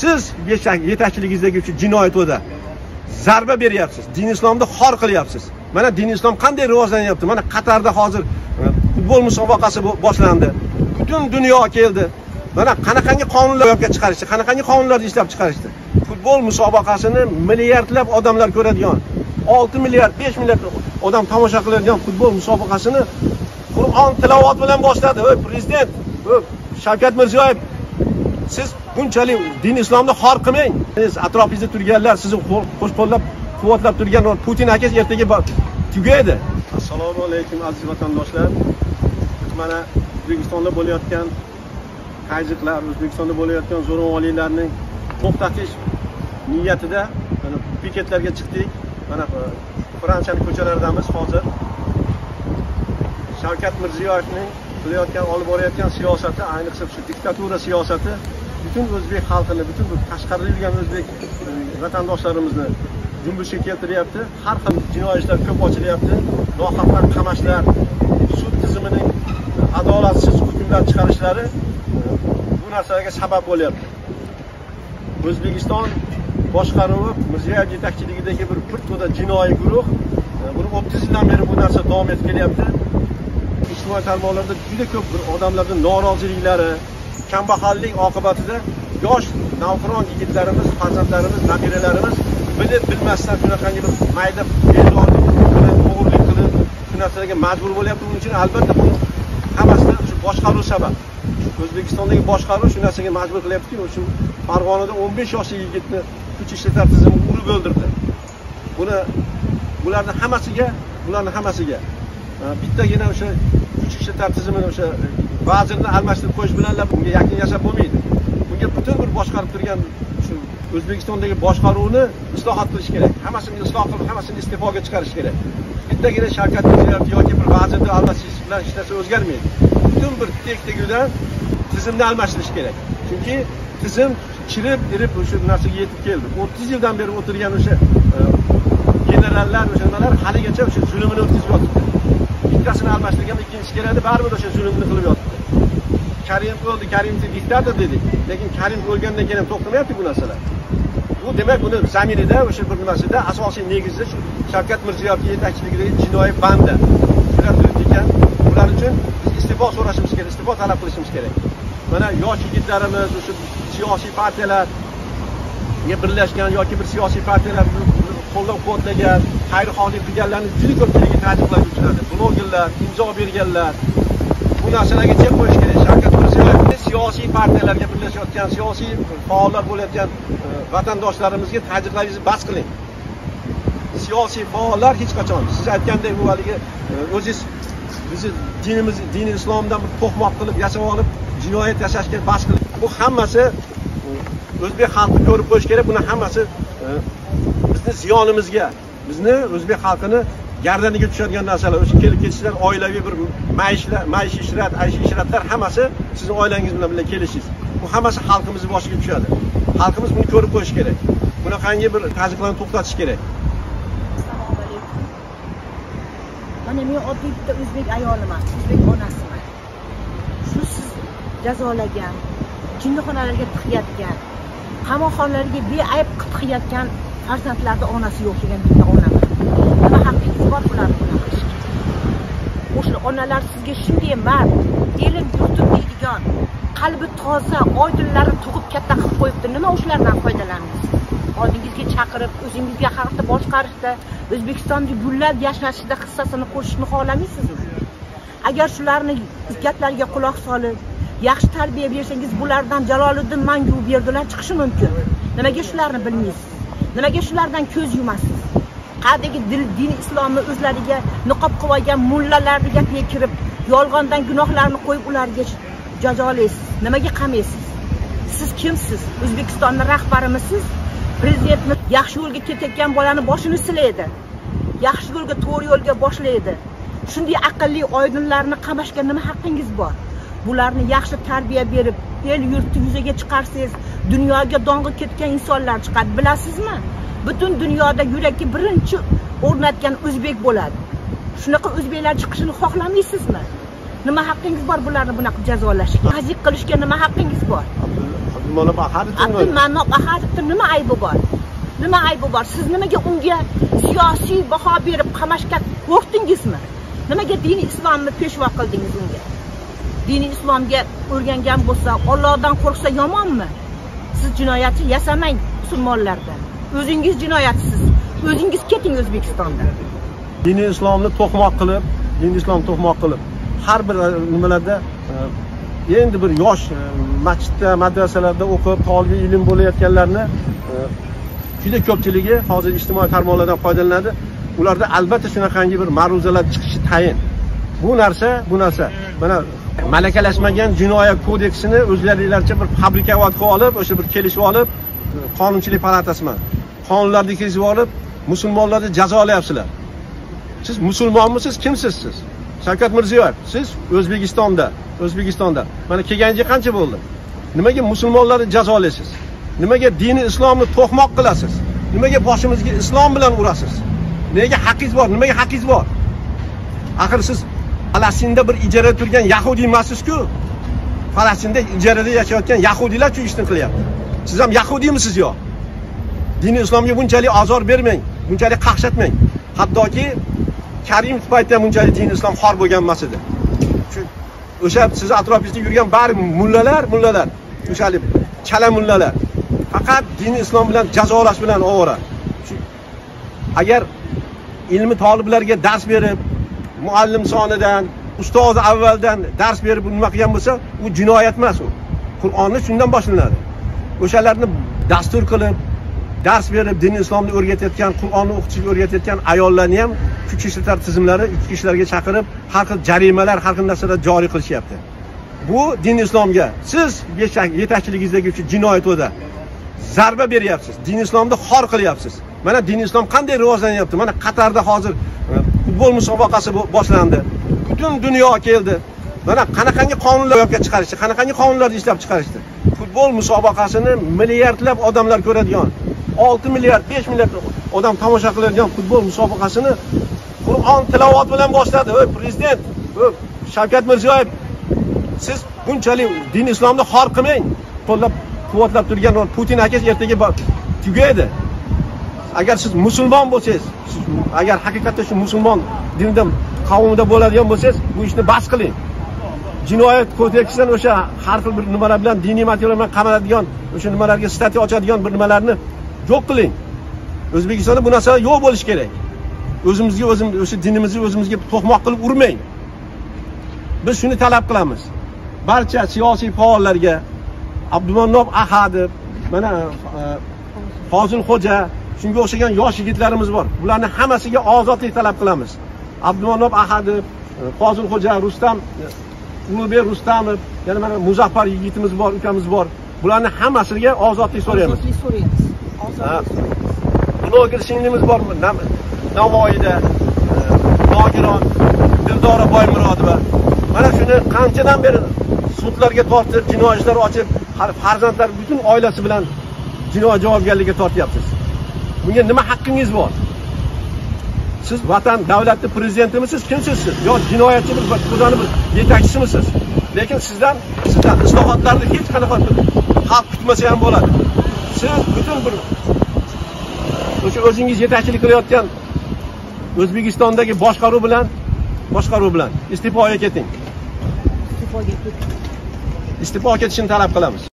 siz yetakchiligingizdagi uchun jinoyat o'da zarba beryapsiz. Din islomni xor qilyapsiz. Mana din islom qanday rivojlanyapti? Mana qatarda hozir e, futbol musobaqasi boshlandi. Butun dunyo keldi. Mana qanaqangi qonunlar ro'yobga chiqarishdi? Qanaqangi qonunlarni ishlab chiqarishdi? Futbol musobaqasini milliardlab odamlar ko'radigan olti milliard besh milliard odam tomosha qiladigan futbol musobaqasini qur'on tilovat bilan boshladi. Ey prezident! Shavkat mirziyoyev siz bunchalik din islomni xor qilmang. Siz atrofingizda turganlar sizni qo'sh qo'llab quvvatlab turgan putin aka ertaga tugaydi. Assalomu alaykum aziz vatandoshlar. Mana o'zbekistonda bo'layotgan tayjiqlar o'zbekistonda bo'layotgan zo'ravonliklarni to'xtatish niyatida mana piketlarga chiqdik. Mana e, fransiyani ko'chalaridamiz hozir shavkat mirziyoyevning qilayotgan olib borayotgan siyosati ayniqsa shu diktatura siyosati butun o'zbek xalqini butun tashqarida yurgan o'zbek e, vatandoshlarimizni junbushga keltiryapti. Har xil jinoyatlar ko'p ochilyapti. Nohaqlar qamashlar sud tizimining adolatsiz hukmlar chiqarishlari e, bu narsalarga sabab bo'lyapti. O'zbekiston boshqaruvi mirziyoyev yetakchiligidagi bir bir to'da jinoiy guruh e, buni o'ttiz yildan beri bu narsa davom etib kelyapti. Ijtimoiy tarmoqlarda juda ko'p bir odamlarni noroziliklari kambag'allik oqibatida yosh navqiron yigitlarimiz farzandlarimiz nabiralarimiz bilib bilmasdan shunaqangi bir mayda bezorilik qilib o'g'irlik qilib shu narsalarga majbur bo'lyapti. Buning uchun albatta buni hammasidan shu boshqaruv sabab. O'zbekistondagi boshqaruv shu narsaga majbur qilyaptiki shu farg'onada o'n besh yoshli yigitni kuch ishlatar tizimi urib o'ldirdi. Buni bularni hammasiga bularni hammasiga bittagina o'sha kuch ishlatar tizimini o'sha e, vazirni almashtirib qo'yish bilanlar bunga yakun yashab bo'lmaydi. Bunga butun bir boshqarib turgan shu o'zbekistondagi boshqaruvni islohot qilish kerak. Hammasini isloh qilib hammasini iste'foga chiqarish kerak. Bittagina shavkat mirziyoyev yoki bir vazirni almashish bilan hech narsa o'zgarmaydi. Butun bir tek tegudan tizimni almashtirish kerak. Chunki tizim chirib irib o'sha narsaga yetib keldi. O'ttiz yildan beri o'tirgan o'sha e, generallar o'sha nimalar haligacha o'sha zulmini o'tkazib yotibdi bittasini almashtirgan ikkinchisi keladi baribir o'sha zulmni qilib yotibdi karim o'ldi karimov diktator dedik lekin karim o'lgandan keyin ham to'xtamayapti bu narsalar. Bu demak buni zaminida o'sha bir nimasida asosiy negizi shu shavkat mirziyoyevni yetakchiligidagi jinoiy banda. Ekan ular uchun biz iste'fo so'rashimiz kerak iste'fo talab qilishimiz kerak. Mana yosh yigitlarimiz o'sha siyosiy partiyalar birlashgan yoki bir siyosiy partiyalar qo'llab quvvatlagan xayrixohlik qilganlarni juda ko'pchiligi taqiqlarga uchradi blogerlar imzo berganlar bu narsalarga chek qo'yish kerak. Shavkat mirziyoyev siyosiy partiyalarga birlashayotgan siyosiy faollar bo'layotgan e, vatandoshlarimizga taqiqlaringizni bas qiling. Siyosiy faollar hech qachon. Siz aytgandek bu haligi o'ziz o'zingiz bizni dinimiz dini islomdan bir to'qmoq qilib yashab olib jinoyat yashashga bas qilib bu hammasi e, o'zbek xalqi ko'rib qo'yishi kerak. Buni hammasi bizni ziyonimizga bizni o'zbek xalqini gardaniga tushadigan narsalar o'sha kelib ketishlar oilaviy bir maishlar maishiy ishrat ayshiy ishratlar hammasi sizni oilangiz bilan birga kelishingiz. Bu hammasi xalqimizni boshiga tushadi. Xalqimiz buni ko'rib qo'yishi kerak. Bunaqangi bir tazyiqlarni to'xtatish kerak. Mana men oddiy bitta o'zbek ayoliman o'zbek onasiman. Shu siz jazolagan jinnixonalarga tiqayotgan qamoqxonalarga beayb tiqayotgan farzandlarni onasi yo'q degan bitta onaman. Nima haqqingiz bor bularni bunaqa qilishga o'sha onalar sizga shunday mard elim yurtim deydigan qalbi toza oydinlarni tug'ib katta qilib qo'yibdi. Nima o'shalardan foydalandingiz oldingizga chaqirib o'zingizga xalqni boshqarishda o'zbekistonni gullab yashnashida hissasini qo'shishni xohlamaysizmi? Agar shularni gaplariga quloq solib yaxshi tarbiya bersangiz bulardan jaloliddin manguberdilar chiqishi mumkin. Nimaga shularni bilmaysiz? Nimaga shulardan ko'z yumasiz? Qadagi din islomni o'zlariga niqob qilib olgan mullalarni gapiga kirib yolg'ondan gunohlarni qo'yib ularga jazolaysiz nimaga qamaysiz? Siz kimsiz? O'zbekistonni rahbarimisiz? Prezidentni yaxshi yo'lga ketayotgan bolani boshini silaydi. Yaxshi yo'lga to'g'ri yo'lga boshlaydi. Shunday aqlli oydinlarni qamashga nima haqqingiz bor? Bularni yaxshi tarbiya berib el yurtni yuzaga chiqarsangiz dunyoga dong'i ketgan insonlar chiqadi. Bilasizmi? Butun dunyoda yurakka birinchi o'rnatgan o'zbek bo'ladi. Shunaqa o'zbeklar chiqishini xohlamaysizmi? Nima haqqingiz bor bularni bunaqa jazolashga? Tazyiq qilishga nima haqqingiz bor? Abdumanob ahadovni nima aybi bor? Nima aybi bor? Siz nimaga unga siyosiy baho berib qamashga qo'rqdingizmi? Nimaga diniy islomni peshvo qildingiz unga dini islomga o'rgangan bo'lsa ollohdan qo'rqsa yomonmi? Siz jinoyatchi yasamang musulmonlardan o'zingiz jinoyatchisiz. O'zingiz keting o'zbekistondan dini islomni to'qmoq qilib dini islom to'qmoq qilib har bir e, nimalarda e, endi bir yosh e, masjidda madrasalarda o'qib tolibiy ilm bo'layotganlarni juda ko'pchiligi hozir ijtimoiy tarmoqlardan foydalanadi. Ularda albatta shunaqangi bir ma'ruzalar chiqishi tayin. Bu narsa bu narsa. Mana malakalashmagan jinoyat kodeksini o'zlaringlarcha bir fabrikovat qilib olib o'sha bir kelishib olib qonunchilik palatasi bilan qonunlarni kirgizib olib musulmonlarni jazolayapsizlar. Siz musulmonmisiz kimsiz siz? Shavkat mirziyoyev siz o'zbekistonda o'zbekistonda. Mana kelganiga qancha bo'ldi? Nimaga musulmonlarni jazolaysiz? Nimaga dini islomni to'qmoq qilasiz? Nimaga boshimizga islom bilan urasiz? Nega haqqingiz bor? Nimaga haqqingiz bor? Axir siz falastinda bir ijarada turgan yahudiy emassizku falastinda ijarada yashayotgan yahudiylar shu ishni qilyapti. Siz ham yahudiymisiz yo? Dini islomga bunchalik ozor bermang bunchalik qaqshatmang. Hattoki karimov paytida ham bunchalik dini islom xor bo'lgan emas edi. O'sha sizni atrofingizda yurgan bari mullalar mullalar. O'shalik chala mullalar. Faqat dini islom bilan jazolash bilan ovora. Agar ilmi toliblarga dars berib muallim sonidan ustoz avvaldan dars berib nima qilgan bo'lsa u jinoyat emas u. Qur'onni shundan boshlanadi. O'shalarni dastur qilib dars berib din islomni o'rgatayotgan qur'onni o'qitishga o'rgatayotgan ayollarni ham kuch ishlatar tizimlari ichki ishlarga chaqirib har xil jarimalar har xil narsalar joriy qilishyapti. Bu din islomga siz yetakchiligingizdagi shu jinoyat o'da zarba beryapsiz. Din islomni xor qilyapsiz. Mana din islom qanday rivojlanyapti? Mana qatarda hozir futbol musobaqasi boshlandi. Butun dunyo keldi. Mana qanaqangi qonunlar ro'yobga chiqarishdi? Qanaqangi qonunlarni ishlab chiqarishdi? Futbol musobaqasini milliardlab odamlar ko'radigan 6 milliard 5 milliard odam tomosha qiladigan futbol musobaqasini qur'on tilovat bilan boshladi. Ey prezident! Shavkat mirziyoyev siz bunchalik din islomni xor qilmang. Qo'llab quvvatlab turgan putin aka ertaga tugaydi. Agar siz musulmon bo'lsangiz siz agar haqiqatda shu musulmon dinida qavmida bo'ladigan bo'lsangiz bu ishni bas qiling. Jinoyat kodeksidan o'sha har xil bir nimalar bilan diniy material bilan qamaladigan o'sha nimalarga statya ochadigan bir nimalarni yo'q qiling. O'zbekistonda bu narsalar yo'q bo'lishi kerak. O'zimizga o'zimiz o'sha dinimizni o'zimizga to'qmoq qilib urmang. Biz shuni talab qilamiz. Barcha siyosiy faollarga abdumannop ahadov mana e, fozilxo'ja shunga o'xshagan yosh yigitlarimiz bor. Bularni hammasiga ozodlik talab qilamiz. Abdumannop ahadov e, fozilxo'ja rustam e, ulug'bek rustamov yana mana muzaffar yigitimiz bor ukamiz bor. Bularni hammasiga ozodlik so'raymiz. Ozodlik so'raymiz. Bloger singlimiz bor navoiyda e, nogiron dildora boymurodova. Mana shuni qanchadan beri sudlarga tortib jinoiy ishlar ochib farzandlar butun oilasi bilan jinoiy javobgarlikka tortyapsiz bunga nima haqqingiz bor? Siz vatan davlatni prezidentimisiz kimsiz siz? Yo jinoyatchi bir o'zani bir yetakchisimisiz lekin sizdan sizdan islohotlarni hech qanaqa xalq kutmasa ham bo'ladi. Siz butun bir o'sha o'zingiz yetakchilik qilayotgan o'zbekistondagi boshqaruv bilan boshqaruv bilan iste'foga keting. Iste'foga ketishini talab qilamiz